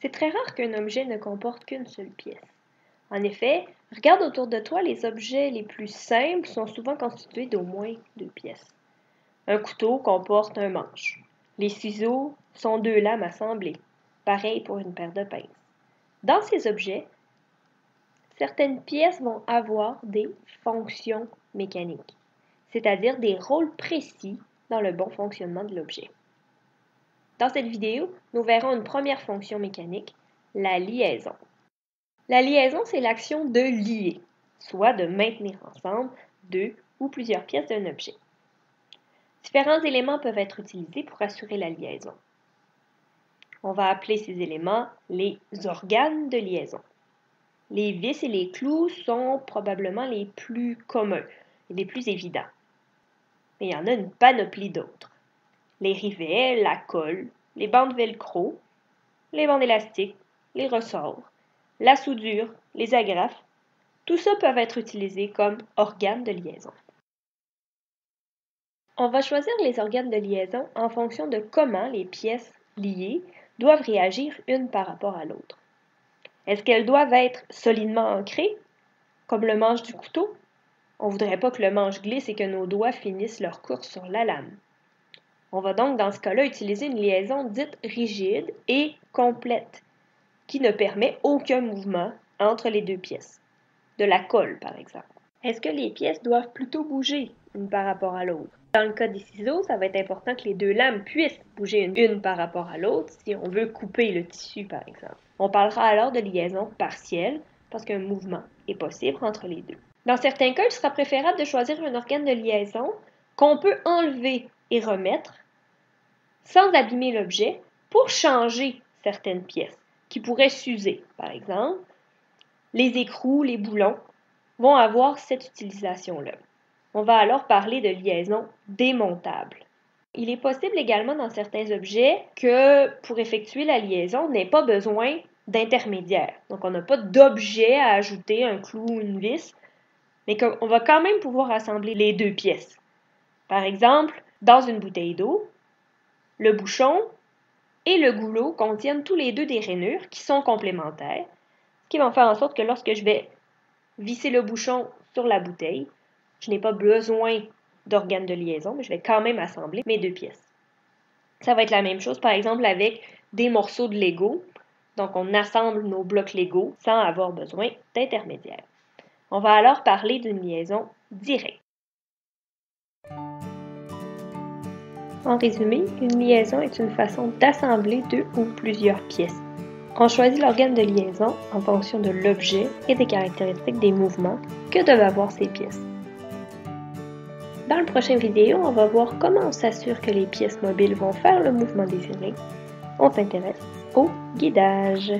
C'est très rare qu'un objet ne comporte qu'une seule pièce. En effet, regarde autour de toi, les objets les plus simples sont souvent constitués d'au moins deux pièces. Un couteau comporte un manche. Les ciseaux sont deux lames assemblées. Pareil pour une paire de pinces. Dans ces objets, certaines pièces vont avoir des fonctions mécaniques, c'est-à-dire des rôles précis dans le bon fonctionnement de l'objet. Dans cette vidéo, nous verrons une première fonction mécanique, la liaison. La liaison, c'est l'action de lier, soit de maintenir ensemble deux ou plusieurs pièces d'un objet. Différents éléments peuvent être utilisés pour assurer la liaison. On va appeler ces éléments les organes de liaison. Les vis et les clous sont probablement les plus communs et les plus évidents. Mais il y en a une panoplie d'autres les rivets, la colle, les bandes velcro, les bandes élastiques, les ressorts, la soudure, les agrafes, tout ça peuvent être utilisés comme organes de liaison. On va choisir les organes de liaison en fonction de comment les pièces liées doivent réagir une par rapport à l'autre. Est-ce qu'elles doivent être solidement ancrées, comme le manche du couteau? On ne voudrait pas que le manche glisse et que nos doigts finissent leur course sur la lame. On va donc dans ce cas-là utiliser une liaison dite rigide et complète, qui ne permet aucun mouvement entre les deux pièces. De la colle, par exemple. Est-ce que les pièces doivent plutôt bouger une par rapport à l'autre? Dans le cas des ciseaux, ça va être important que les deux lames puissent bouger une, par rapport à l'autre si on veut couper le tissu, par exemple. On parlera alors de liaison partielle parce qu'un mouvement est possible entre les deux. Dans certains cas, il sera préférable de choisir un organe de liaison qu'on peut enlever et remettre sans abîmer l'objet pour changer certaines pièces qui pourraient s'user. Par exemple, les écrous, les boulons vont avoir cette utilisation-là. On va alors parler de liaison démontable. Il est possible également dans certains objets que pour effectuer la liaison, on n'ait pas besoin d'intermédiaire. Donc on n'a pas d'objet à ajouter, un clou ou une vis, mais qu'on va quand même pouvoir assembler les deux pièces. Par exemple, dans une bouteille d'eau, le bouchon et le goulot contiennent tous les deux des rainures qui sont complémentaires, ce qui va faire en sorte que lorsque je vais visser le bouchon sur la bouteille, je n'ai pas besoin d'organes de liaison, mais je vais quand même assembler mes deux pièces. Ça va être la même chose, par exemple, avec des morceaux de Lego. Donc, on assemble nos blocs Lego sans avoir besoin d'intermédiaire. On va alors parler d'une liaison directe. En résumé, une liaison est une façon d'assembler deux ou plusieurs pièces. On choisit l'organe de liaison en fonction de l'objet et des caractéristiques des mouvements que doivent avoir ces pièces. Dans la prochaine vidéo, on va voir comment on s'assure que les pièces mobiles vont faire le mouvement désiré. On s'intéresse au guidage.